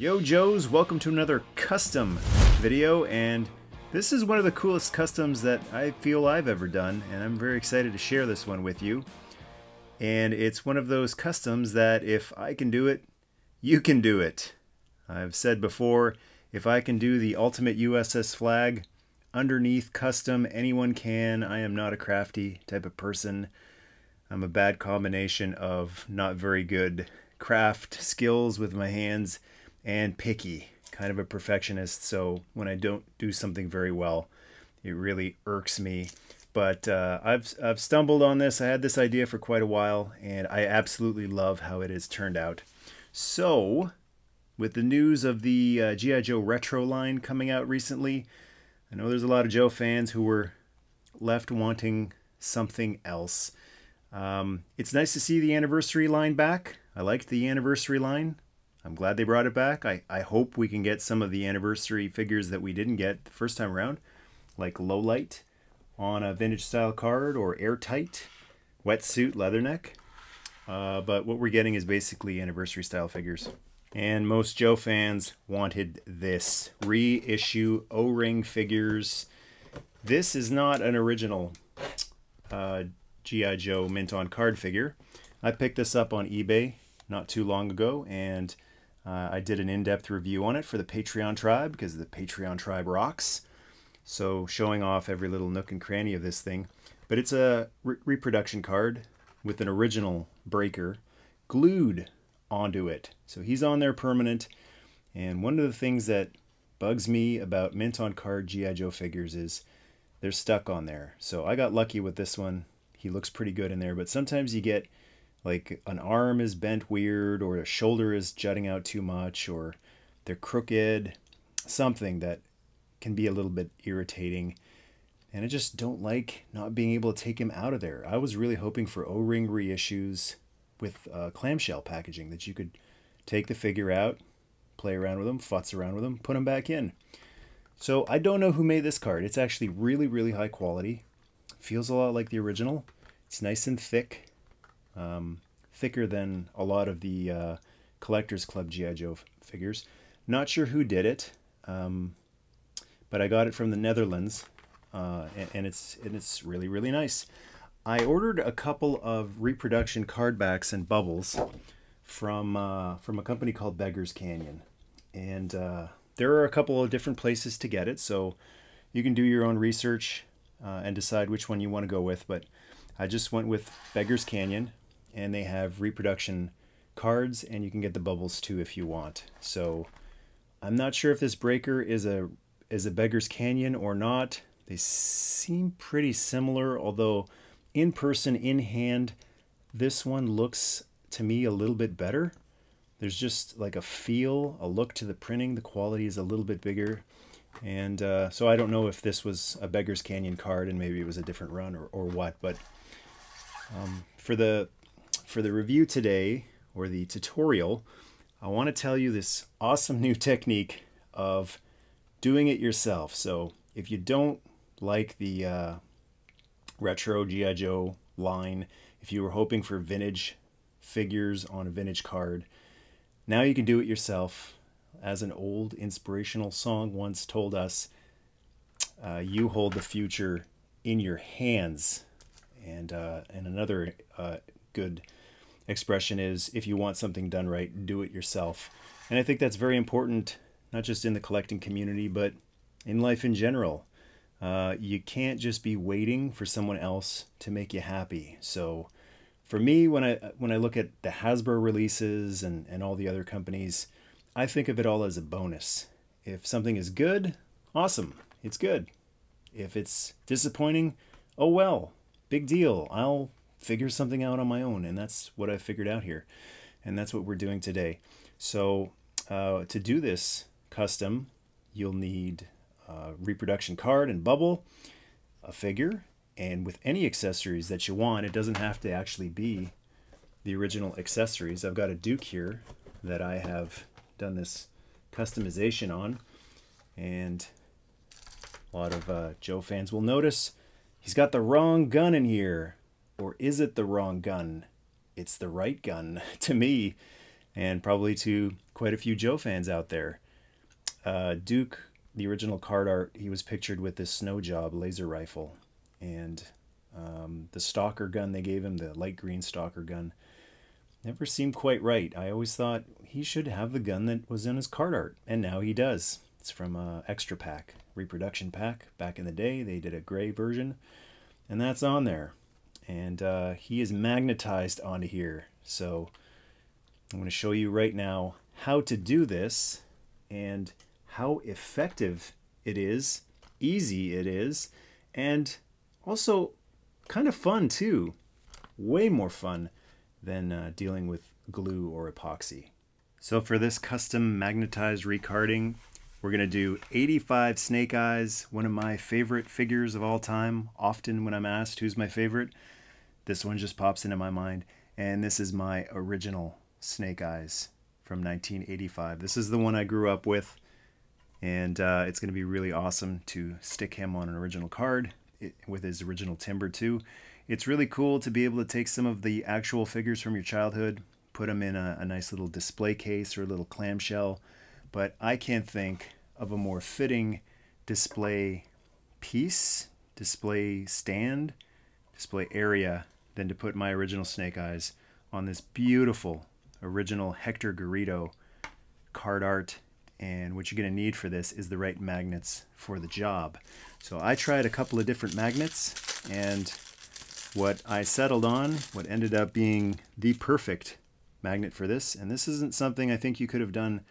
Yo Joes, welcome to another custom video and this is one of the coolest customs that I feel I've ever done and I'm very excited to share this one with you. And it's one of those customs that if I can do it, you can do it. I've said before, if I can do the ultimate USS Flagg underneath custom, anyone can. I am not a crafty type of person. I'm a bad combination of not very good craft skills with my hands and picky, kind of a perfectionist. So when I don't do something very well, it really irks me. But uh, I've I've stumbled on this. I had this idea for quite a while, and I absolutely love how it has turned out. So, with the news of the uh, GI Joe Retro line coming out recently, I know there's a lot of Joe fans who were left wanting something else. Um, it's nice to see the anniversary line back. I liked the anniversary line. I'm glad they brought it back. I, I hope we can get some of the anniversary figures that we didn't get the first time around, like Low-Light on a vintage style card or Airtight, Wetsuit Leatherneck. Uh, but what we're getting is basically anniversary style figures. And most Joe fans wanted this reissue O-ring figures. This is not an original uh, G.I. Joe mint on card figure. I picked this up on eBay not too long ago and uh, I did an in-depth review on it for the Patreon tribe because the Patreon tribe rocks. So showing off every little nook and cranny of this thing. But it's a re reproduction card with an original Breaker glued onto it. So he's on there permanent. And one of the things that bugs me about mint on card G.I. Joe figures is they're stuck on there. So I got lucky with this one. He looks pretty good in there, but sometimes you get like an arm is bent weird or a shoulder is jutting out too much or they're crooked, something that can be a little bit irritating. And I just don't like not being able to take him out of there. I was really hoping for O-ring reissues with uh, clamshell packaging that you could take the figure out, play around with them, futz around with them, put them back in. So I don't know who made this card. It's actually really, really high quality. Feels a lot like the original. It's nice and thick, um, thicker than a lot of the uh, Collectors Club G.I. Joe figures. Not sure who did it, um, but I got it from the Netherlands, uh, and, and, it's and it's really really nice. I ordered a couple of reproduction card backs and bubbles from uh, from a company called Beggars Canyon, and uh, there are a couple of different places to get it, so you can do your own research uh, and decide which one you want to go with. But I just went with Beggars Canyon, and they have reproduction cards, and you can get the bubbles too if you want. So I'm not sure if this Breaker is a is a Beggars Canyon or not. They seem pretty similar, although in person, in hand, this one looks to me a little bit better. There's just like a feel, a look to the printing. The quality is a little bit bigger. And uh, so I don't know if this was a Beggar's Canyon card and maybe it was a different run or, or what. But um, for the for the review today, or the tutorial, I want to tell you this awesome new technique of doing it yourself. So if you don't like the uh, retro G.I. Joe line, if you were hoping for vintage figures on a vintage card, now you can do it yourself. As an old inspirational song once told us, uh, you hold the future in your hands. And, uh, and another uh, good expression is if you want something done right, do it yourself. And I think that's very important, not just in the collecting community, but in life in general. Uh, you can't just be waiting for someone else to make you happy. So for me, when I when I look at the Hasbro releases and, and all the other companies, I think of it all as a bonus. If something is good, awesome, it's good. If it's disappointing, oh well, big deal. I'll figure something out on my own, and that's what I figured out here, and that's what we're doing today. So uh, to do this custom, you'll need uh, reproduction card and bubble, a figure, and with any accessories that you want, it doesn't have to actually be the original accessories. I've got a Duke here that I have done this customization on, and a lot of uh, Joe fans will notice he's got the wrong gun in here. Or is it the wrong gun? It's the right gun to me. and probably to quite a few Joe fans out there. Uh, Duke, the original card art, he was pictured with this snow job laser rifle, and um, the stalker gun they gave him, the light green stalker gun, never seemed quite right. I always thought he should have the gun that was in his card art, and now he does. It's from a Extra Pack, reproduction pack. Back in the day, they did a gray version, and that's on there. And uh, he is magnetized onto here. So I'm going to show you right now how to do this and how effective it is, easy it is, and also kind of fun too. Way more fun than uh, dealing with glue or epoxy. So for this custom magnetized recarding, we're going to do 85 Snake Eyes, one of my favorite figures of all time. Often when I'm asked who's my favorite, this one just pops into my mind. And this is my original Snake Eyes from 1985. This is the one I grew up with. And uh, it's going to be really awesome to stick him on an original card with his original Timber too. It's really cool to be able to take some of the actual figures from your childhood, put them in a, a nice little display case or a little clamshell, but I can't think of a more fitting display piece, display stand, display area than to put my original Snake Eyes on this beautiful original Hector Garrido card art and what you're going to need for this is the right magnets for the job. So I tried a couple of different magnets and what I settled on, what ended up being the perfect magnet for this, and this isn't something I think you could have done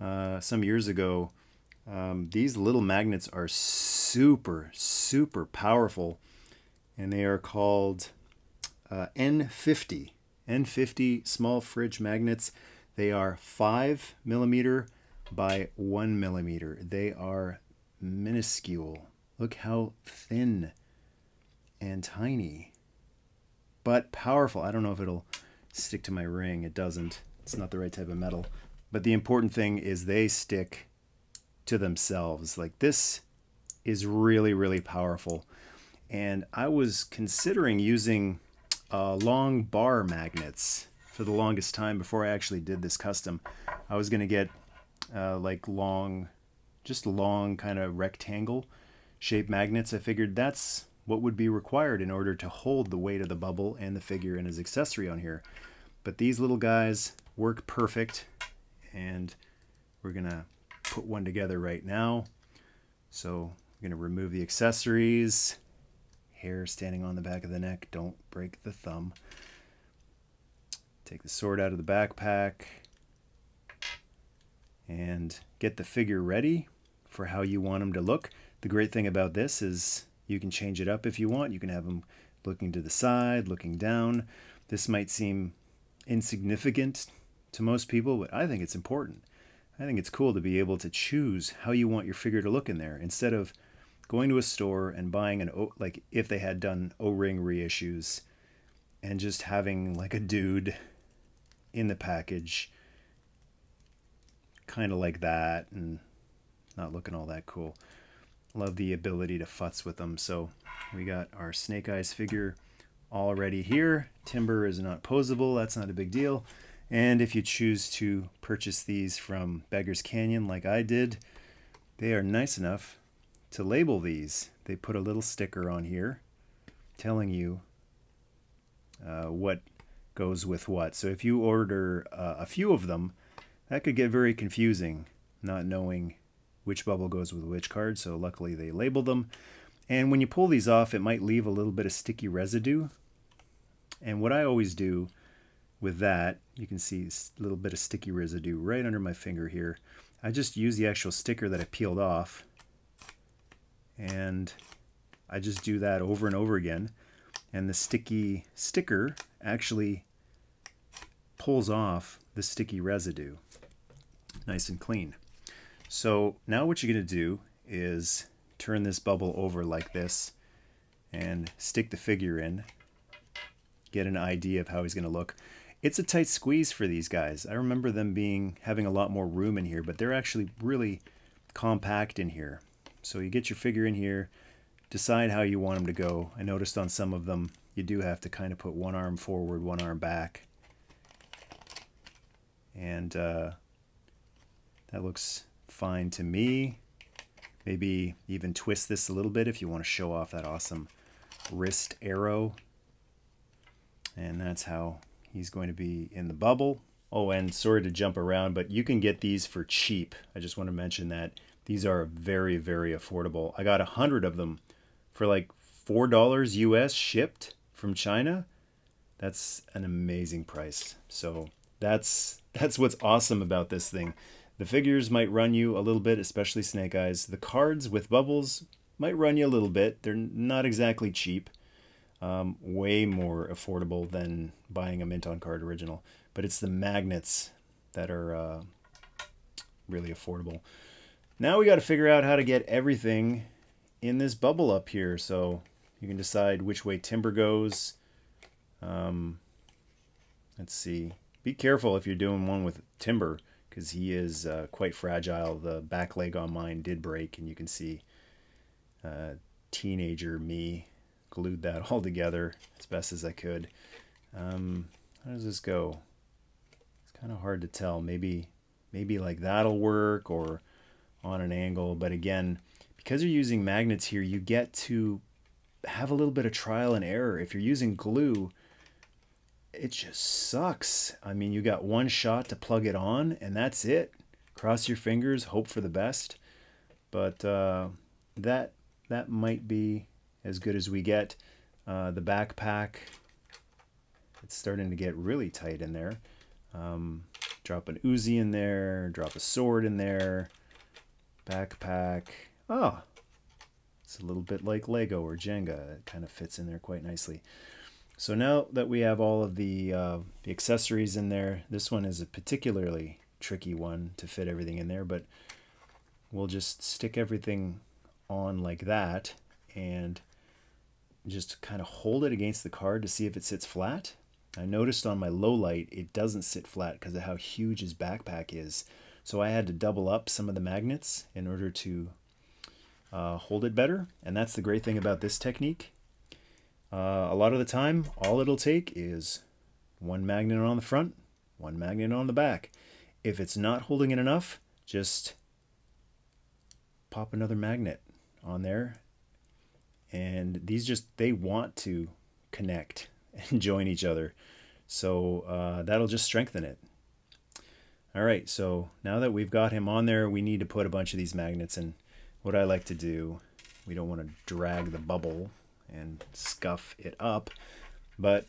uh, some years ago. Um, these little magnets are super, super powerful, and they are called uh, N50. N50 small fridge magnets. They are 5 millimeter by 1 millimeter. They are minuscule. Look how thin and tiny, but powerful. I don't know if it'll stick to my ring. It doesn't. It's not the right type of metal. But the important thing is they stick to themselves. Like this is really, really powerful. And I was considering using uh, long bar magnets for the longest time before I actually did this custom. I was going to get uh, like long, just long kind of rectangle shaped magnets. I figured that's what would be required in order to hold the weight of the bubble and the figure and his accessory on here. But these little guys work perfect and we're gonna put one together right now. So I'm gonna remove the accessories, hair standing on the back of the neck, don't break the thumb. Take the sword out of the backpack and get the figure ready for how you want him to look. The great thing about this is you can change it up if you want. You can have him looking to the side, looking down. This might seem insignificant to most people, but I think it's important. I think it's cool to be able to choose how you want your figure to look in there instead of going to a store and buying an o like if they had done O-ring reissues and just having like a dude in the package kind of like that and not looking all that cool. Love the ability to futz with them. So we got our Snake Eyes figure already here. Timber is not posable. That's not a big deal. And if you choose to purchase these from Beggars Canyon like I did, they are nice enough to label these. They put a little sticker on here telling you uh, what goes with what. So if you order uh, a few of them, that could get very confusing, not knowing which bubble goes with which card. So luckily they label them. And when you pull these off, it might leave a little bit of sticky residue. And what I always do with that, you can see a little bit of sticky residue right under my finger here. I just use the actual sticker that I peeled off and I just do that over and over again and the sticky sticker actually pulls off the sticky residue nice and clean. So now what you're going to do is turn this bubble over like this and stick the figure in get an idea of how he's going to look. It's a tight squeeze for these guys. I remember them being having a lot more room in here, but they're actually really compact in here. So you get your figure in here, decide how you want them to go. I noticed on some of them you do have to kind of put one arm forward, one arm back. And uh, that looks fine to me. Maybe even twist this a little bit if you want to show off that awesome wrist arrow. And that's how he's going to be in the bubble. Oh, and sorry to jump around, but you can get these for cheap. I just want to mention that these are very, very affordable. I got a hundred of them for like $4 US shipped from China. That's an amazing price. So that's that's what's awesome about this thing. The figures might run you a little bit, especially Snake Eyes. The cards with bubbles might run you a little bit. They're not exactly cheap. Um, way more affordable than buying a mint on card original. But it's the magnets that are uh, really affordable. Now we got to figure out how to get everything in this bubble up here. So you can decide which way Timber goes. Um, let's see. Be careful if you're doing one with Timber because he is uh, quite fragile. The back leg on mine did break, and you can see uh, teenager me glued that all together as best as I could. Um, how does this go? It's kind of hard to tell. Maybe, maybe like that'll work or on an angle. But again, because you're using magnets here, you get to have a little bit of trial and error. If you're using glue, it just sucks. I mean, you got one shot to plug it on, and that's it. Cross your fingers, hope for the best. But uh, that that might be as good as we get. Uh, the backpack, it's starting to get really tight in there. Um, drop an Uzi in there, drop a sword in there, backpack. Oh, it's a little bit like Lego or Jenga. It kind of fits in there quite nicely. So now that we have all of the, uh, the accessories in there, this one is a particularly tricky one to fit everything in there, but we'll just stick everything on like that and just kind of hold it against the card to see if it sits flat. I noticed on my Low-Light it doesn't sit flat because of how huge his backpack is. So I had to double up some of the magnets in order to uh, hold it better. And that's the great thing about this technique. Uh, a lot of the time, all it'll take is one magnet on the front, one magnet on the back. If it's not holding it enough, just pop another magnet on there. And these just, they want to connect and join each other. So uh, that'll just strengthen it. All right, so now that we've got him on there, we need to put a bunch of these magnets in. What I like to do, we don't want to drag the bubble and scuff it up, but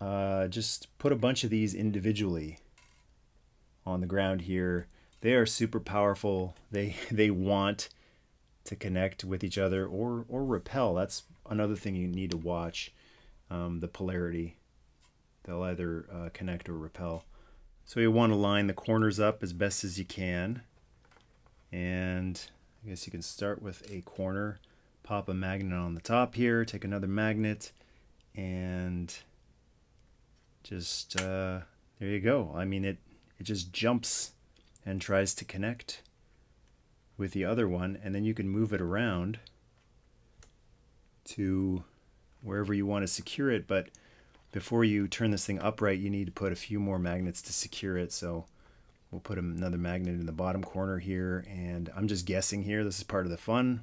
uh, just put a bunch of these individually on the ground here. They are super powerful. They they want to connect with each other or or repel. That's another thing you need to watch. Um, the polarity. They'll either uh, connect or repel. So you want to line the corners up as best as you can. And I guess you can start with a corner, pop a magnet on the top here, take another magnet, and just, uh, there you go. I mean, it, it just jumps and tries to connect with the other one, and then you can move it around to wherever you want to secure it, but before you turn this thing upright, you need to put a few more magnets to secure it. So we'll put another magnet in the bottom corner here. And I'm just guessing here. This is part of the fun.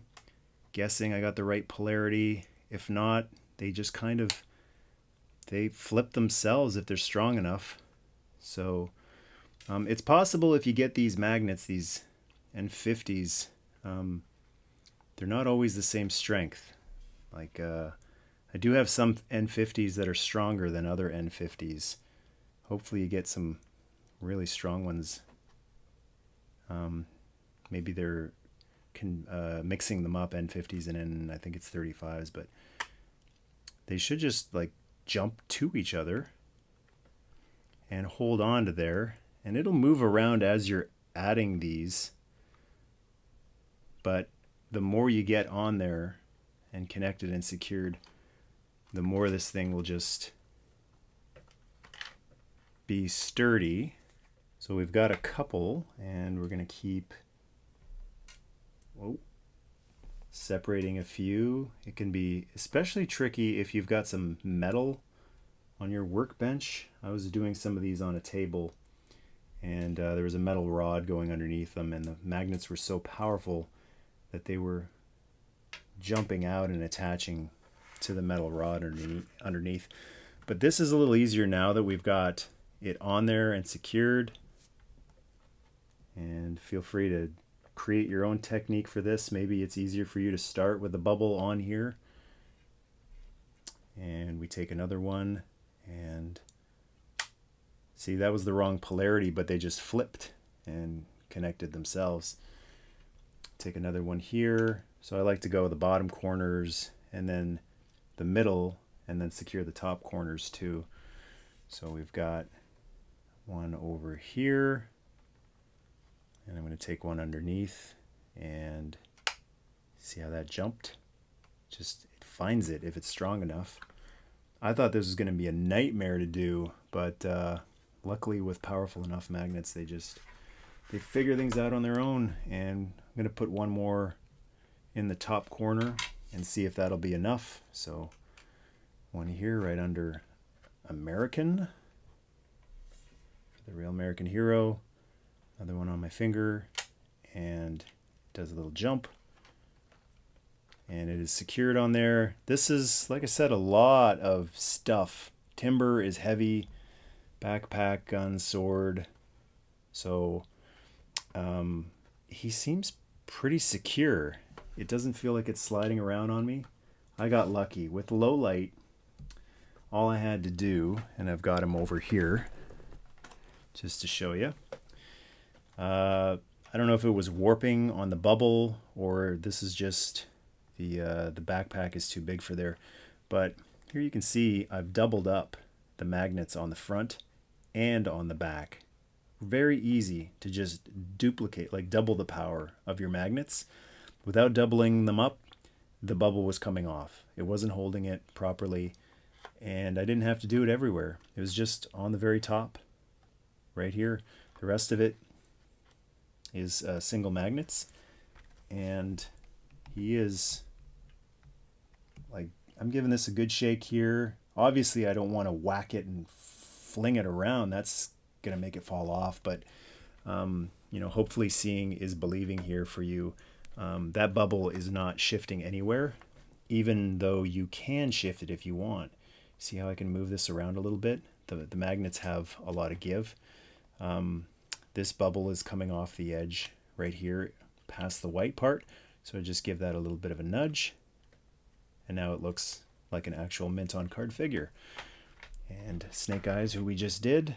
Guessing I got the right polarity. If not, they just kind of, they flip themselves if they're strong enough. So um, it's possible if you get these magnets, these N50s, um, they're not always the same strength. Like, uh, I do have some N50s that are stronger than other N50s. Hopefully you get some really strong ones. Um, maybe they're can, uh, mixing them up, N50s and N, I think it's 35s, but they should just like jump to each other and hold on to there. And it'll move around as you're adding these. But the more you get on there and connected and secured, the more this thing will just be sturdy. So we've got a couple and we're going to keep whoa, separating a few. It can be especially tricky if you've got some metal on your workbench. I was doing some of these on a table and uh, there was a metal rod going underneath them, and the magnets were so powerful that they were jumping out and attaching to the metal rod underneath. But this is a little easier now that we've got it on there and secured. And feel free to create your own technique for this. Maybe it's easier for you to start with the bubble on here. And we take another one and see that was the wrong polarity, but they just flipped and connected themselves. Take another one here. So I like to go the bottom corners and then the middle and then secure the top corners too. So we've got one over here and I'm going to take one underneath and see how that jumped. Just it finds it if it's strong enough. I thought this was going to be a nightmare to do, but uh, luckily with powerful enough magnets, they just they figure things out on their own. And I'm going to put one more in the top corner and see if that'll be enough. So one here right under American, the real American hero. Another one on my finger and does a little jump. And it is secured on there. This is, like I said, a lot of stuff. Timber is heavy, backpack, gun, sword. So um, he seems pretty secure. It doesn't feel like it's sliding around on me. I got lucky. With Low-Light, all I had to do, and I've got him over here, just to show you. Uh, I don't know if it was warping on the bubble or this is just the uh, the backpack is too big for there. But here you can see I've doubled up the magnets on the front and on the back. Very easy to just duplicate, like double the power of your magnets. Without doubling them up, the bubble was coming off. It wasn't holding it properly, and I didn't have to do it everywhere. It was just on the very top, right here. The rest of it is uh, single magnets, and he is like I'm giving this a good shake here. Obviously, I don't want to whack it and fling it around. That's gonna make it fall off. But um, you know, hopefully, seeing is believing here for you. Um, that bubble is not shifting anywhere, even though you can shift it if you want. See how I can move this around a little bit? The, the magnets have a lot of give. Um, this bubble is coming off the edge right here past the white part. So I just give that a little bit of a nudge. And now it looks like an actual mint on card figure. And Snake Eyes, who we just did,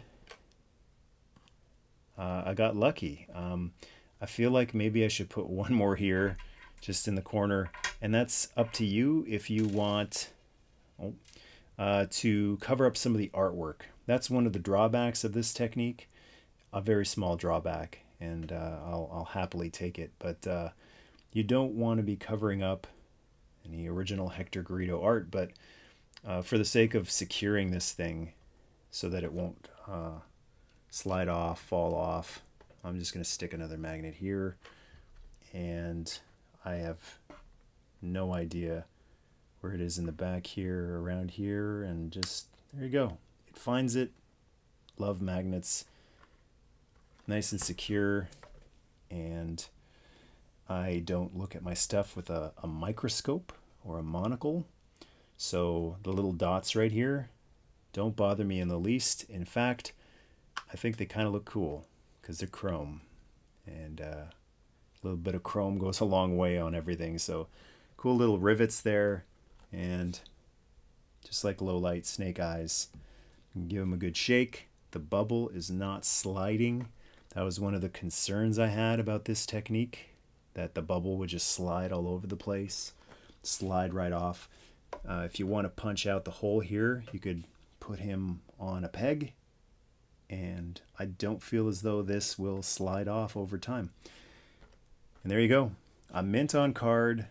uh, I got lucky. Um, I feel like maybe I should put one more here just in the corner. And that's up to you if you want oh, uh, to cover up some of the artwork. That's one of the drawbacks of this technique a very small drawback, and uh, I'll, I'll happily take it. But uh, you don't want to be covering up any original Hector Garrido art, but uh, for the sake of securing this thing so that it won't uh, slide off, fall off, I'm just going to stick another magnet here. And I have no idea where it is in the back here, around here, and just, there you go. It finds it. Love magnets nice and secure and I don't look at my stuff with a, a microscope or a monocle. So the little dots right here don't bother me in the least. In fact, I think they kind of look cool because they're chrome. And uh, a little bit of chrome goes a long way on everything. So cool little rivets there. And just like Low-Light snake eyes, give them a good shake. The bubble is not sliding. That was one of the concerns I had about this technique, that the bubble would just slide all over the place, slide right off. Uh, if you want to punch out the hole here, you could put him on a peg, and I don't feel as though this will slide off over time. And there you go. A mint on card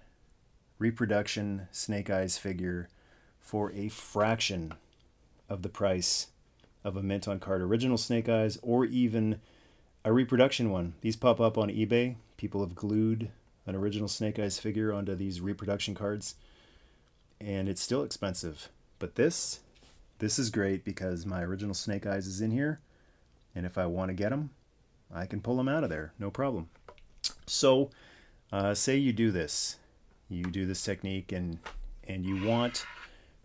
reproduction Snake Eyes figure for a fraction of the price of a mint on card original Snake Eyes or even a reproduction one. These pop up on eBay. People have glued an original Snake Eyes figure onto these reproduction cards, and it's still expensive. But this, this is great because my original Snake Eyes is in here, and if I want to get them, I can pull them out of there, no problem. So, uh, say you do this, you do this technique, and and you want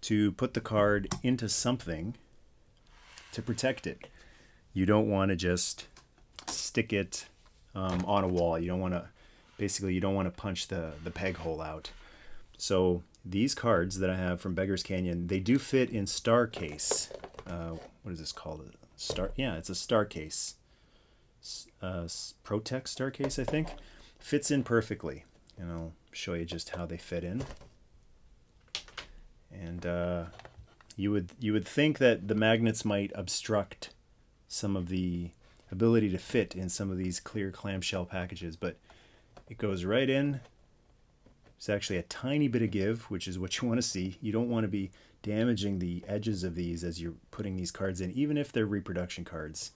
to put the card into something to protect it. You don't want to just stick it um, on a wall. You don't want to, basically, you don't want to punch the the peg hole out. So these cards that I have from Beggar's Canyon, they do fit in star case. Uh, what is this called? Star? Yeah, it's a star case. Uh, Protech star case, I think. Fits in perfectly. And I'll show you just how they fit in. And uh, you would you would think that the magnets might obstruct some of the ability to fit in some of these clear clamshell packages, but it goes right in there's actually a tiny bit of give, which is what you want to see. You don't want to be damaging the edges of these as you're putting these cards in, even if they're reproduction cards.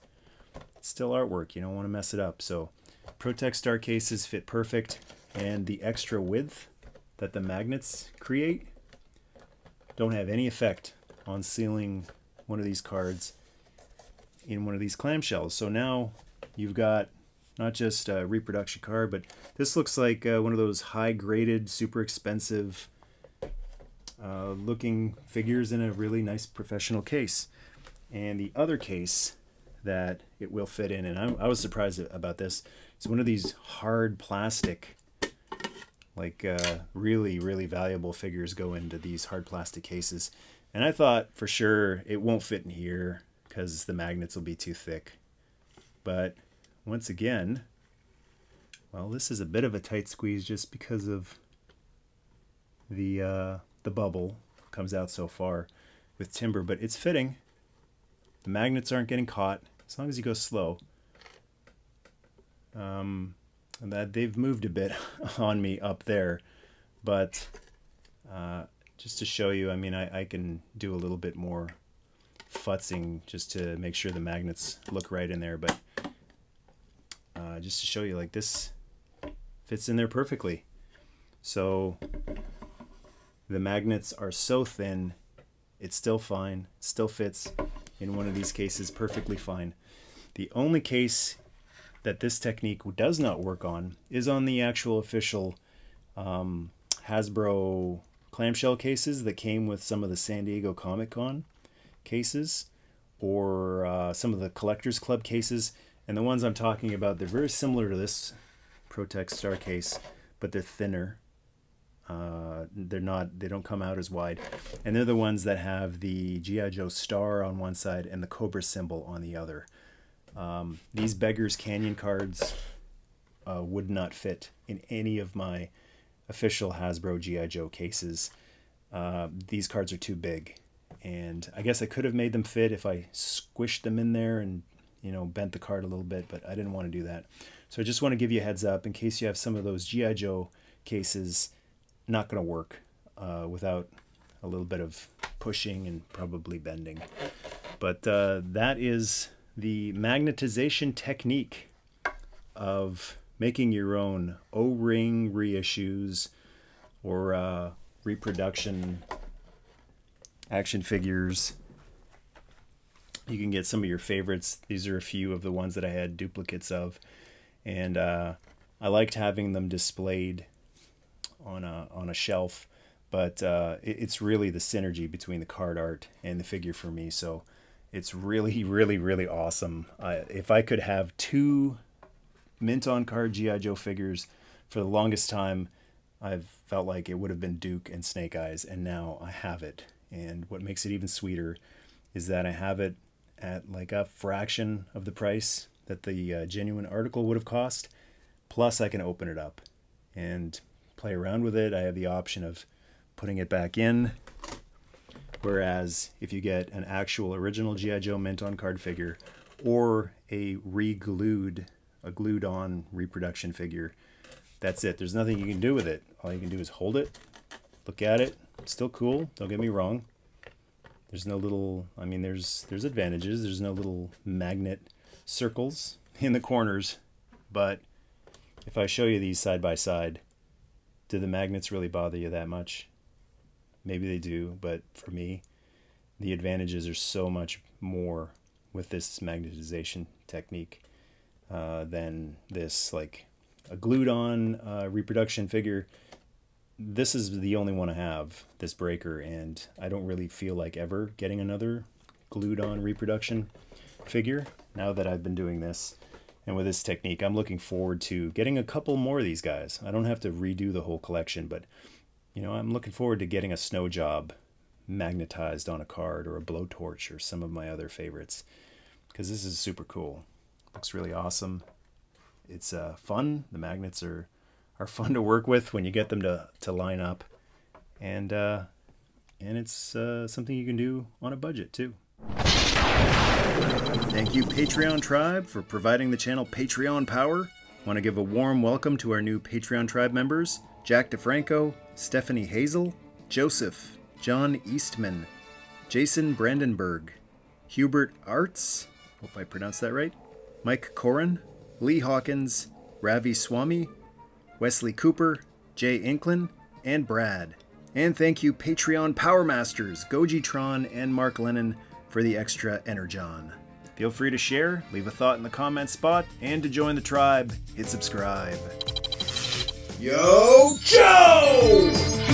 It's still artwork. You don't want to mess it up. So Protech star cases fit perfect, and the extra width that the magnets create don't have any effect on sealing one of these cards in one of these clamshells. So now you've got not just a reproduction card, but this looks like uh, one of those high-graded, super expensive uh, looking figures in a really nice professional case. And the other case that it will fit in, and I, I was surprised about this, is one of these hard plastic, like uh, really, really valuable figures go into these hard plastic cases. And I thought for sure it won't fit in here because the magnets will be too thick. But once again, well, this is a bit of a tight squeeze just because of the uh, the bubble comes out so far with Timber, but it's fitting. The magnets aren't getting caught as long as you go slow. Um, and that they've moved a bit on me up there, but uh, just to show you, I mean, I, I can do a little bit more futzing just to make sure the magnets look right in there, but uh, just to show you like this fits in there perfectly. So the magnets are so thin, it's still fine, still fits in one of these cases perfectly fine. The only case that this technique does not work on is on the actual official um, Hasbro clamshell cases that came with some of the San Diego Comic Con cases or uh, some of the Collectors Club cases. And the ones I'm talking about, they're very similar to this Protech Star case, but they're thinner. Uh, they're not, they don't come out as wide. And they're the ones that have the G.I. Joe star on one side and the Cobra symbol on the other. Um, these Beggars Canyon cards uh, would not fit in any of my official Hasbro G.I. Joe cases. Uh, these cards are too big. And I guess I could have made them fit if I squished them in there and you know, bent the card a little bit, but I didn't want to do that. So I just want to give you a heads up in case you have some of those G.I. Joe cases, not going to work uh, without a little bit of pushing and probably bending. But uh, that is the magnetization technique of making your own O-ring reissues or uh, reproduction action figures you can get some of your favorites. These are a few of the ones that I had duplicates of. And uh, I liked having them displayed on a, on a shelf. But uh, it, it's really the synergy between the card art and the figure for me. So it's really, really, really awesome. Uh, if I could have two mint on card G.I. Joe figures for the longest time, I've felt like it would have been Duke and Snake Eyes, and now I have it. And what makes it even sweeter is that I have it at like a fraction of the price that the uh, genuine article would have cost. Plus, I can open it up and play around with it. I have the option of putting it back in. Whereas if you get an actual original G.I. Joe mint on card figure or a re-glued, a glued on reproduction figure, that's it. There's nothing you can do with it. All you can do is hold it, look at it. It's still cool, don't get me wrong. There's no little, I mean, there's there's advantages. There's no little magnet circles in the corners, but if I show you these side by side, do the magnets really bother you that much? Maybe they do, but for me, the advantages are so much more with this magnetization technique uh, than this like a glued on uh, reproduction figure. This is the only one I have, this Breaker, and I don't really feel like ever getting another glued on reproduction figure now that I've been doing this. And with this technique, I'm looking forward to getting a couple more of these guys. I don't have to redo the whole collection, but you know, I'm looking forward to getting a snow job magnetized on a card or a blowtorch or some of my other favorites because this is super cool. Looks really awesome. It's uh, fun. The magnets are are fun to work with when you get them to, to line up, and uh, and it's uh, something you can do on a budget too. Thank you, Patreon Tribe, for providing the channel Patreon power. Want to give a warm welcome to our new Patreon Tribe members Jack DeFranco, Stephanie Hazel, Joseph, John Eastman, Jason Brandenburg, Hubert Arts, hope I pronounced that right, Mike Corin, Lee Hawkins, Ravi Swami, Wesley Cooper, Jay Inklin, and Brad. And thank you, Patreon Power Masters, Gojitron, and Mark Lennon for the extra Energon. Feel free to share, leave a thought in the comment spot, and to join the tribe, hit subscribe. Yo, Joe!